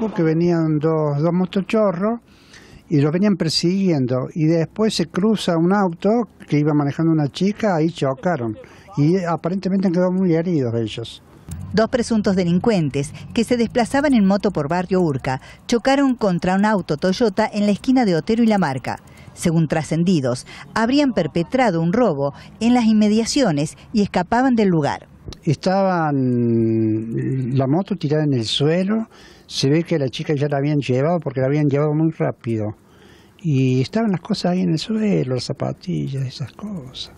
porque venían dos, dos motochorros y los venían persiguiendo y después se cruza un auto que iba manejando una chica, ahí chocaron y aparentemente han quedado muy heridos ellos. Dos presuntos delincuentes que se desplazaban en moto por barrio Urca chocaron contra un auto Toyota en la esquina de Otero y La Marca. Según trascendidos, habrían perpetrado un robo en las inmediaciones y escapaban del lugar. Estaban la moto tirada en el suelo, se ve que la chica ya la habían llevado porque la habían llevado muy rápido. Y estaban las cosas ahí en el suelo, las zapatillas, esas cosas.